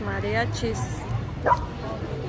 Maria, mariachis.